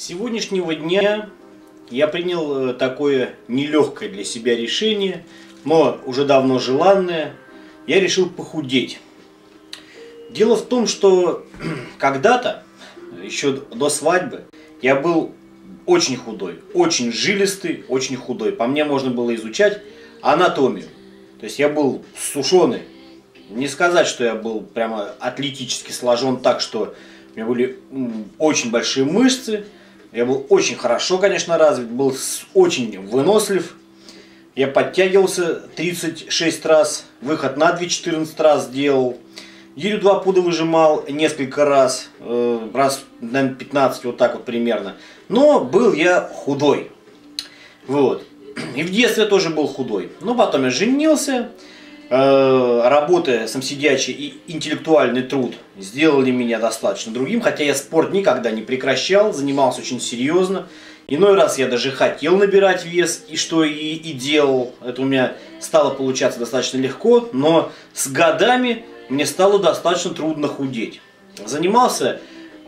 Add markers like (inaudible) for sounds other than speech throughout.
сегодняшнего дня я принял э, такое нелегкое для себя решение, но уже давно желанное. Я решил похудеть. Дело в том, что (clears throat) когда-то, еще до свадьбы, я был очень худой, очень жилистый, очень худой. По мне можно было изучать анатомию. То есть я был сушеный. Не сказать, что я был прямо атлетически сложен так, что у меня были очень большие мышцы, я был очень хорошо, конечно, развит, был очень вынослив. Я подтягивался 36 раз, выход на 2 14 раз делал. Гирю 2 пуда выжимал несколько раз, э, раз, наверное, 15, вот так вот примерно. Но был я худой. Вот. И в детстве тоже был худой. Но потом я женился, Работа, самсидячий и интеллектуальный труд сделали меня достаточно другим, хотя я спорт никогда не прекращал, занимался очень серьезно. Иной раз я даже хотел набирать вес, и что и, и делал. Это у меня стало получаться достаточно легко, но с годами мне стало достаточно трудно худеть. Занимался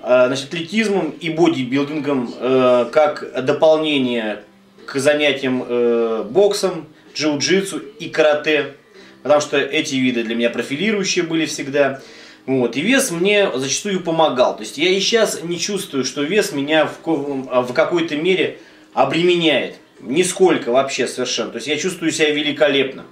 э, значит, атлетизмом и бодибилдингом э, как дополнение к занятиям э, боксом, джиу-джитсу и карате потому что эти виды для меня профилирующие были всегда. Вот. И вес мне зачастую помогал. То есть я и сейчас не чувствую, что вес меня в, в какой-то мере обременяет. Нисколько вообще совершенно. То есть я чувствую себя великолепно.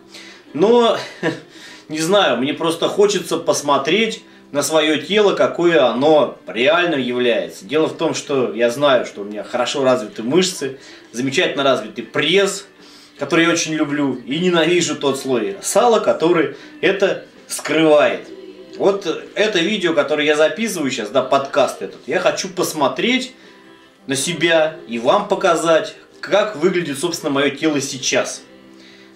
Но, (laughs) не знаю, мне просто хочется посмотреть на свое тело, какое оно реально является. Дело в том, что я знаю, что у меня хорошо развиты мышцы, замечательно развитый пресс, который я очень люблю, и ненавижу тот слой сала, который это скрывает. Вот это видео, которое я записываю сейчас, да, подкаст этот, я хочу посмотреть на себя и вам показать, как выглядит, собственно, мое тело сейчас.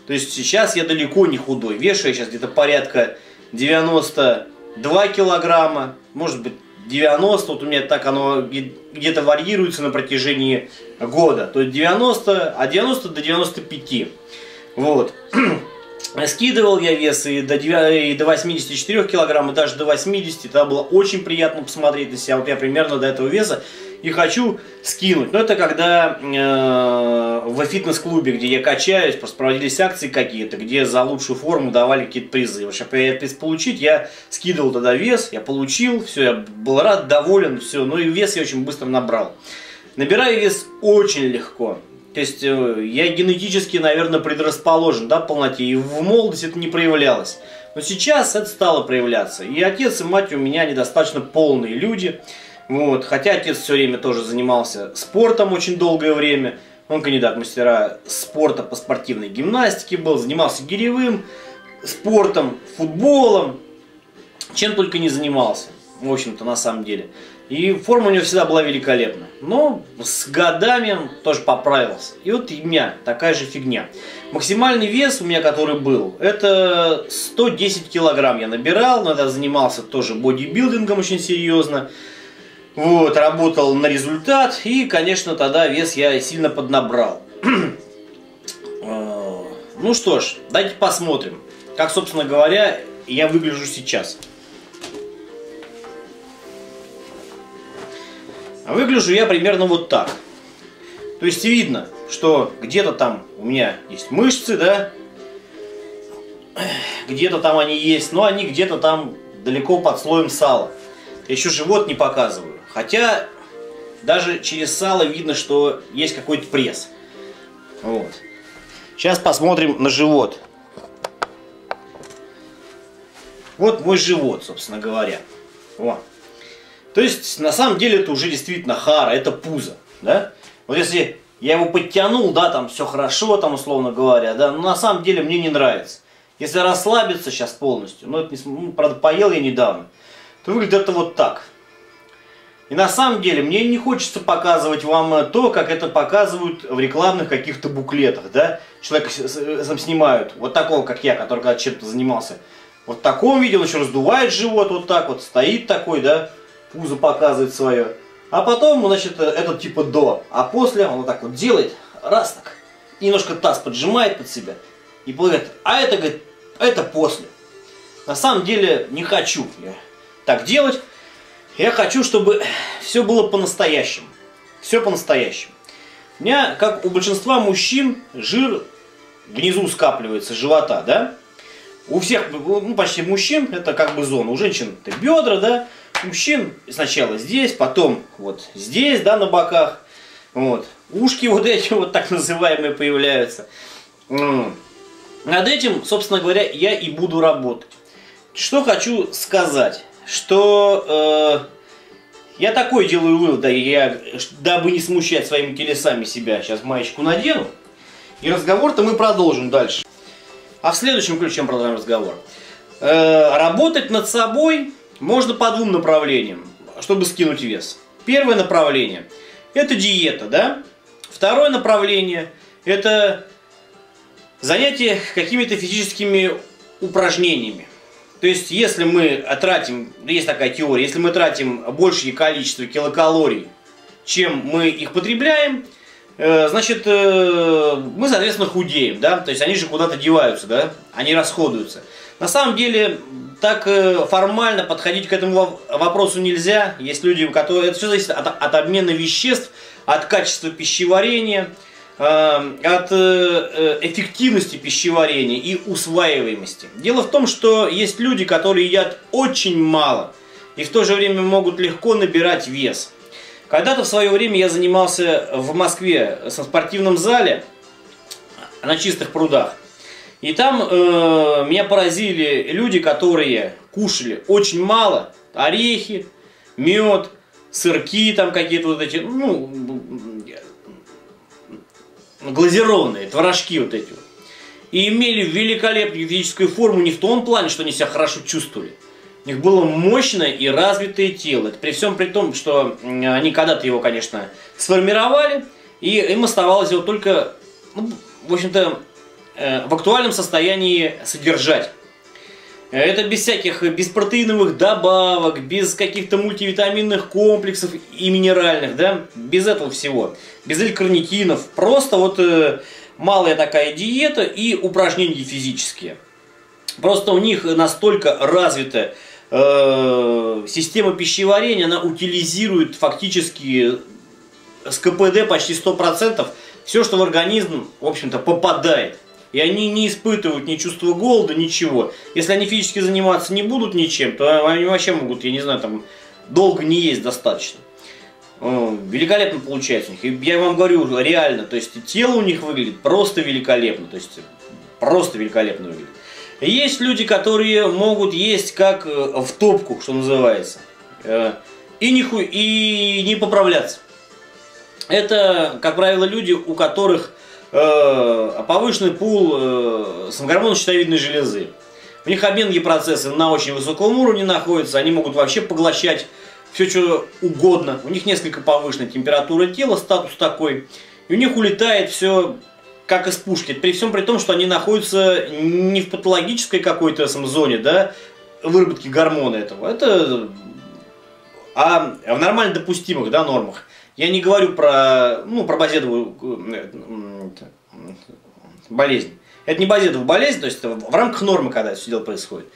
То есть сейчас я далеко не худой, вешаю сейчас где-то порядка 92 килограмма, может быть 90, вот у меня так оно где-то варьируется на протяжении года. То есть 90, от 90 до 95. Вот. (clears throat) Скидывал я вес и до, 9, и до 84 килограмм, и даже до 80. Это было очень приятно посмотреть на себя. Вот я примерно до этого веса и хочу скинуть. Но это когда э, в фитнес-клубе, где я качаюсь, просто проводились акции какие-то, где за лучшую форму давали какие-то призы. Чтобы я приз получить, я скидывал тогда вес, я получил, все, я был рад, доволен, все. Ну и вес я очень быстро набрал. Набираю вес очень легко. То есть э, я генетически, наверное, предрасположен да, полноте. И в молодости это не проявлялось. Но сейчас это стало проявляться. И отец и мать у меня недостаточно полные люди. Вот. Хотя отец все время тоже занимался спортом очень долгое время. Он кандидат мастера спорта по спортивной гимнастике был, занимался гиревым спортом, футболом, чем только не занимался, в общем-то, на самом деле. И форма у него всегда была великолепна. Но с годами он тоже поправился. И вот у меня такая же фигня. Максимальный вес у меня, который был, это 110 килограмм я набирал. Но я занимался тоже бодибилдингом очень серьезно. Вот, работал на результат, и, конечно, тогда вес я сильно поднабрал. Э, (clears throat) ну что ж, давайте посмотрим, как, собственно говоря, я выгляжу сейчас. А выгляжу я примерно вот так. То есть видно, что где-то там у меня есть мышцы, да, где-то там они есть, но они где-то там далеко под слоем сала. Я еще живот не показываю. Хотя даже через сало видно, что есть какой-то пресс. Вот. Сейчас посмотрим на живот. Вот мой живот, собственно говоря. О. То есть, на самом деле, это уже действительно хара, это пузо. Да? Вот если я его подтянул, да, там все хорошо, там, условно говоря, да, но на самом деле мне не нравится. Если расслабиться сейчас полностью, ну, это не, ну, правда, поел я недавно, то выглядит это вот так. И на самом деле мне не хочется показывать вам э, то, как это показывают в рекламных каких-то буклетах, да? Человека там снимают, вот такого, как я, который когда чем-то занимался. Вот в таком виде он еще раздувает живот вот так вот, стоит такой, да, пузо показывает свое. А потом, значит, э, это типа до. А после он вот так вот делает, раз так, и немножко таз поджимает под себя. И говорит, а это, говорит, это после. На самом деле не хочу я так делать. Я хочу, чтобы все было по-настоящему. Все по-настоящему. У меня, как у большинства мужчин, жир внизу скапливается, живота, да? У всех, ну, почти мужчин, это как бы зона. У женщин это бедра, да? У мужчин сначала здесь, потом вот здесь, да, на боках. Вот. Ушки вот эти вот так называемые появляются. Над этим, собственно говоря, я и буду работать. Что хочу сказать, что э, я такой делаю вывод, да, я, дабы не смущать своими телесами себя, сейчас маечку надену. И разговор-то мы продолжим дальше. А в следующем ключе мы продолжим разговор. Э, работать над собой можно по двум направлениям, чтобы скинуть вес. Первое направление – это диета, да? Второе направление – это занятие какими-то физическими упражнениями. То есть, если мы тратим, есть такая теория, если мы тратим большее количество килокалорий, чем мы их потребляем, э, значит, э, мы, соответственно, худеем, да, то есть они же куда-то деваются, да, они расходуются. На самом деле, так э, формально подходить к этому вопросу нельзя. Есть люди, у которых это все зависит от, от обмена веществ, от качества пищеварения, от э, э, эффективности пищеварения и усваиваемости. Дело в том, что есть люди, которые едят очень мало и в то же время могут легко набирать вес. Когда-то в свое время я занимался в Москве в спортивном зале на чистых прудах. И там э, меня поразили люди, которые кушали очень мало орехи, мед, сырки там какие-то вот эти, ну, глазированные, творожки вот эти вот. И имели великолепную физическую форму не в том плане, что они себя хорошо чувствовали. У них было мощное и развитое тело. При всем при том, что они когда-то его, конечно, сформировали, и им оставалось его только, ну, в общем-то, э, в актуальном состоянии содержать. Это без всяких беспротеиновых добавок, без каких-то мультивитаминных комплексов и минеральных, да, без этого всего, без элькарнитинов, просто вот э, малая такая диета и упражнения физические. Просто у них настолько развита э, система пищеварения, она утилизирует фактически с КПД почти 100% все, что в организм, в общем-то, попадает. И они не испытывают ни чувства голода, ничего. Если они физически заниматься не будут ничем, то они вообще могут, я не знаю, там долго не есть достаточно. Великолепно получается у них. И я вам говорю, реально, то есть тело у них выглядит просто великолепно. То есть просто великолепно выглядит. Есть люди, которые могут есть как э, в топку, что называется. Э, и не, ху... и не поправляться. Это, как правило, люди, у которых повышенный пул э, самогормонно-щитовидной железы. У них обменные процессы на очень высоком уровне находятся, они могут вообще поглощать все, что угодно. У них несколько повышенная температура тела, статус такой. И у них улетает все как из пушки. При всем при том, что они находятся не в патологической какой-то зоне, да, выработки гормона этого. Это а в нормально допустимых да, нормах. Я не говорю про, ну, про базедовую э, болезнь. Это не базедовая болезнь, то есть это в рамках нормы, когда это все дело происходит.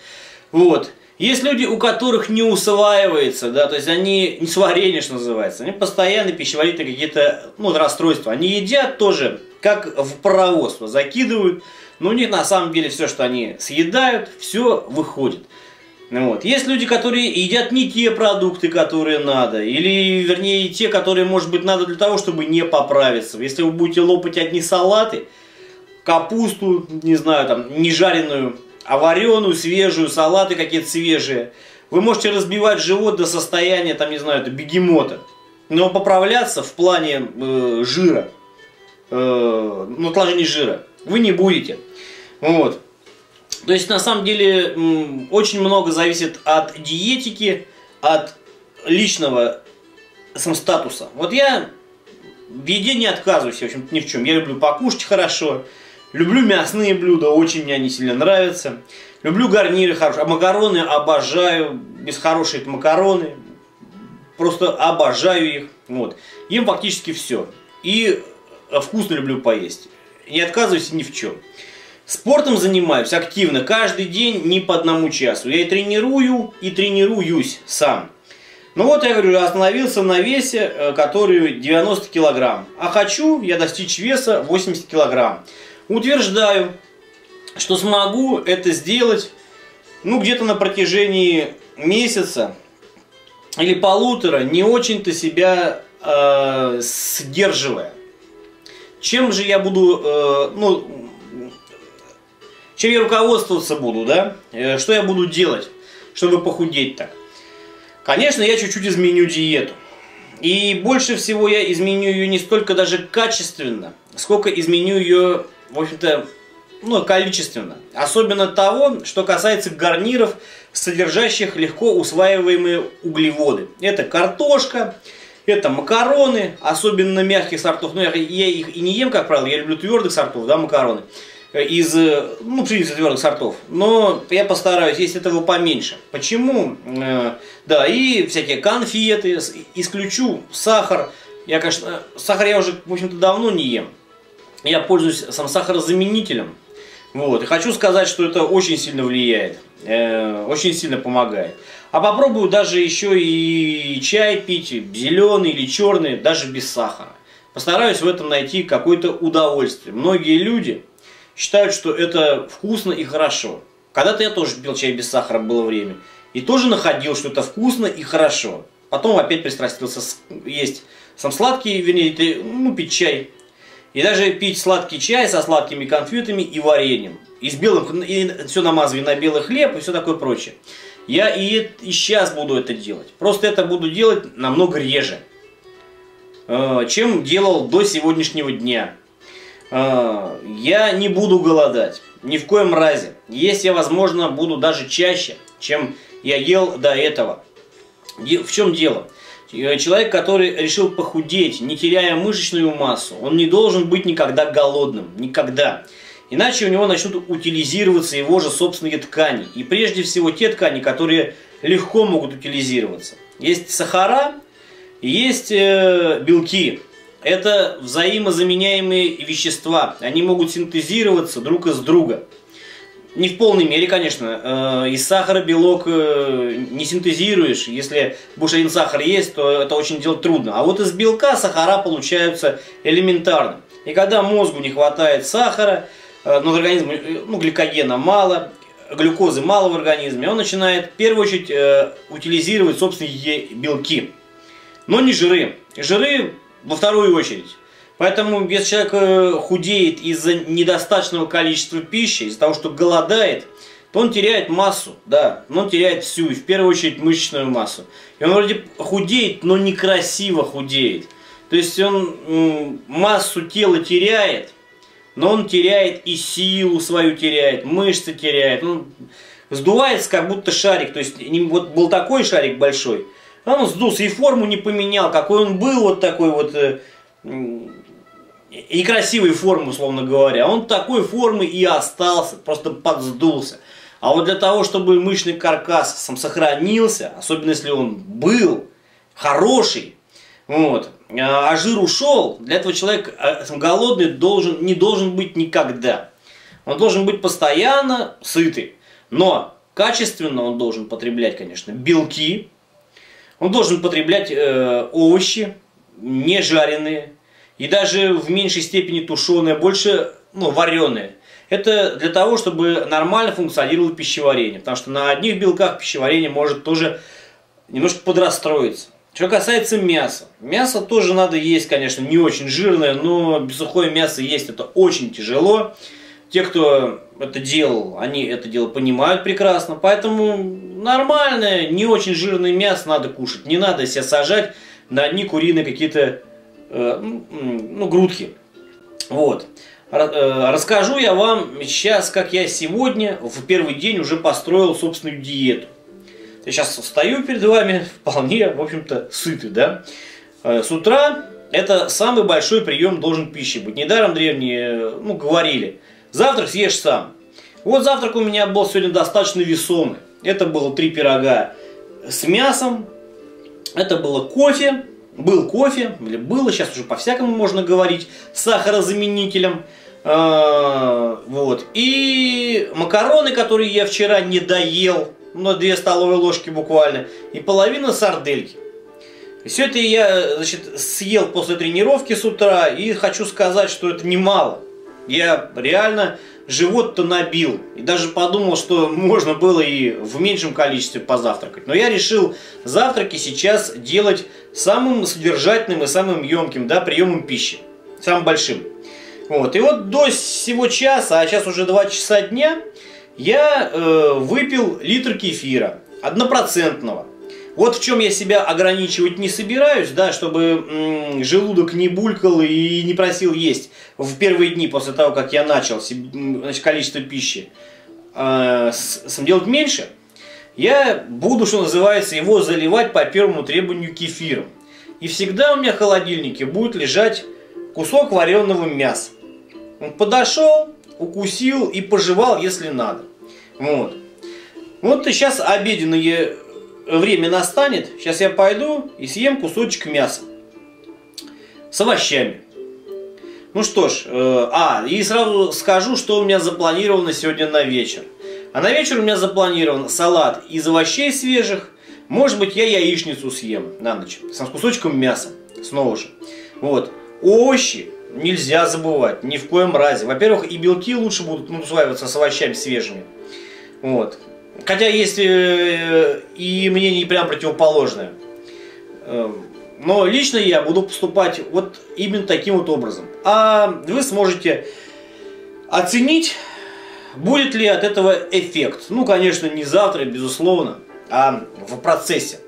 Вот. Есть люди, у которых не усваивается, да, то есть они не сварение, что называется, они постоянно пищеварительные какие-то ну, расстройства. Они едят тоже, как в паровоз, закидывают, но у них на самом деле все, что они съедают, все выходит. Вот. Есть люди, которые едят не те продукты, которые надо, или, вернее, те, которые, может быть, надо для того, чтобы не поправиться. Если вы будете лопать одни салаты, капусту, не знаю, там, не жареную, а вареную, свежую, салаты какие-то свежие, вы можете разбивать живот до состояния, там, не знаю, бегемота. Но поправляться в плане э, жира, э, ну, отложения жира, вы не будете. Вот. То есть на самом деле очень много зависит от диетики, от личного сам статуса. Вот я в еде не отказываюсь, в общем ни в чем. Я люблю покушать хорошо, люблю мясные блюда, очень мне они сильно нравятся. Люблю гарниры хорошие, а макароны обожаю, без хорошие макароны, просто обожаю их. Вот. Ем фактически все. И вкусно люблю поесть. Не отказываюсь ни в чем. Спортом занимаюсь активно каждый день, не по одному часу. Я и тренирую, и тренируюсь сам. Ну вот я говорю, остановился на весе, э, который 90 килограмм. А хочу я достичь веса 80 килограмм. Утверждаю, что смогу это сделать, ну, где-то на протяжении месяца или полутора, не очень-то себя э, сдерживая. Чем же я буду, э, ну, чем я руководствоваться буду, да? Э, что я буду делать, чтобы похудеть так? Конечно, я чуть-чуть изменю диету. И больше всего я изменю ее не столько даже качественно, сколько изменю ее, в общем-то, ну, количественно. Особенно того, что касается гарниров, содержащих легко усваиваемые углеводы. Это картошка, это макароны, особенно мягких сортов. Ну, я, их и не ем, как правило, я люблю твердых сортов, да, макароны. Из, э, ну, пшеницы твердых сортов. Но я постараюсь, есть этого поменьше. Почему? Э, да, и всякие конфеты, исключу сахар. Я, конечно, сахар я уже, в общем-то, давно не ем. Я пользуюсь сам сахарозаменителем. Вот. И хочу сказать, что это очень сильно влияет, э, очень сильно помогает. А попробую даже еще и чай пить, зеленый или черный, даже без сахара. Постараюсь в этом найти какое-то удовольствие. Многие люди считают, что это вкусно и хорошо. Когда-то я тоже пил чай без сахара, было время. И тоже находил, что это вкусно и хорошо. Потом опять пристрастился есть сам сладкий, вернее, ну, пить чай и даже пить сладкий чай со сладкими конфетами и вареньем. И, с белым, и все намазывая на белый хлеб и все такое прочее. Я и, и сейчас буду это делать. Просто это буду делать намного реже, э, чем делал до сегодняшнего дня. Э, я не буду голодать. Ни в коем разе. Есть я, возможно, буду даже чаще, чем я ел до этого. В чем дело? Э, человек, который решил похудеть, не теряя мышечную массу, он не должен быть никогда голодным. Никогда. Иначе у него начнут утилизироваться его же собственные ткани. И прежде всего те ткани, которые легко могут утилизироваться. Есть сахара, есть э, белки. Это взаимозаменяемые вещества. Они могут синтезироваться друг из друга. Не в полной мере, конечно. Э, из сахара белок э, не синтезируешь. Если будешь один сахар есть, то это очень делать трудно. А вот из белка сахара получаются элементарно. И когда мозгу не хватает сахара, э, но организм, ну, гликогена мало, глюкозы мало в организме, он начинает в первую очередь утилизировать собственные белки. Но не жиры. Жиры во вторую очередь. Поэтому, если человек э, худеет из-за недостаточного количества пищи, из-за того, что голодает, то он теряет массу, да, но он теряет всю, и в первую очередь мышечную массу. И он вроде худеет, но некрасиво худеет. То есть он массу тела теряет, но он теряет и силу свою теряет, мышцы теряет. Он сдувается, как будто шарик. То есть вот был такой шарик большой, а он сдулся и форму не поменял, какой он был, вот такой вот э, некрасивой формы, условно говоря. Он такой формы и остался, просто подсдулся. А вот для того, чтобы мышечный каркас сам сохранился, особенно если он был хороший, вот, а жир ушел, для этого человек э, голодный должен, не должен быть никогда. Он должен быть постоянно сытый. Но качественно он должен потреблять, конечно, белки. Он должен потреблять э, овощи, не жареные, и даже в меньшей степени тушеные, больше ну, вареные. Это для того, чтобы нормально функционировало пищеварение, потому что на одних белках пищеварение может тоже немножко подрастроиться. Что касается мяса. Мясо тоже надо есть, конечно, не очень жирное, но сухое мясо есть это очень тяжело. Те, кто это делал, они это дело понимают прекрасно. Поэтому нормальное, не очень жирное мясо надо кушать. Не надо себя сажать на одни куриные какие-то э, ну, грудки. Вот. Э, расскажу я вам сейчас, как я сегодня в первый день уже построил собственную диету. Я сейчас стою перед вами (laughs) вполне, в общем-то, сытый, да. Э, с утра это самый большой прием должен пищи быть. Недаром древние ну, говорили, завтрак съешь сам. Вот завтрак у меня был сегодня достаточно весомый. Это было три пирога с мясом, это было кофе, был кофе, или было, сейчас уже по-всякому можно говорить, с сахарозаменителем. А, вот. И макароны, которые я вчера не доел, на 2 столовые ложки буквально, и половина сардельки. Все это я значит, съел после тренировки с утра и хочу сказать, что это немало. Я реально живот-то набил. И даже подумал, что можно было и в меньшем количестве позавтракать. Но я решил завтраки сейчас делать самым содержательным и самым емким да, приемом пищи. Самым большим. Вот. И вот до всего часа, а сейчас уже 2 часа дня, я э, выпил литр кефира. Однопроцентного. Вот в чем я себя ограничивать не собираюсь, да, чтобы м, желудок не булькал и не просил есть в первые дни после того, как я начал значит, количество пищи э, с, делать меньше, я буду, что называется, его заливать по первому требованию кефиром. И всегда у меня в холодильнике будет лежать кусок вареного мяса. Он подошел, укусил и пожевал, если надо. Вот. Вот и сейчас обеденные время настанет, сейчас я пойду и съем кусочек мяса с овощами. Ну что ж, э, а, и сразу скажу, что у меня запланировано сегодня на вечер. А на вечер у меня запланирован салат из овощей свежих. Может быть, я яичницу съем на ночь с кусочком мяса. Снова же. Вот. Овощи нельзя забывать, ни в коем разе. Во-первых, и белки лучше будут ну, усваиваться с овощами свежими. Вот. Хотя э, и мнение прям противоположное. Э, но лично я буду поступать вот именно таким вот образом. А вы сможете оценить, будет ли от этого эффект. Ну, конечно, не завтра, безусловно, а в процессе.